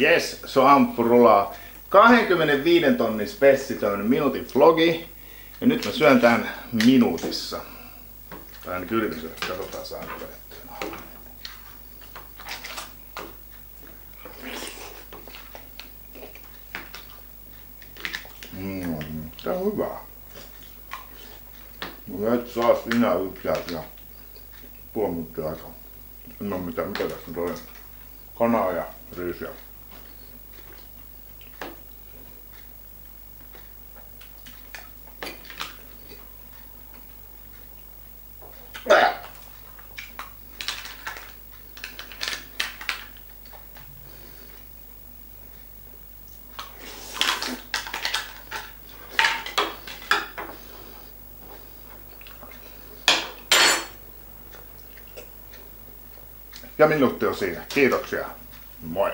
Yes, so hampurulaa. 25 tonnin spessi, tämmönen minuutin vlogi. Ja nyt mä syön tän minuutissa. Tai ainakin yritän syödä, katsotaan saanko vedettyä. Mm, tää on hyvä. Mä et saa sinä yhtään ja puoli minuuttia aikaa. No mitä, mitä tässä nyt oli? Kanaa ja riisiä. Ja minuutti on siinä. Kiitoksia. Moi.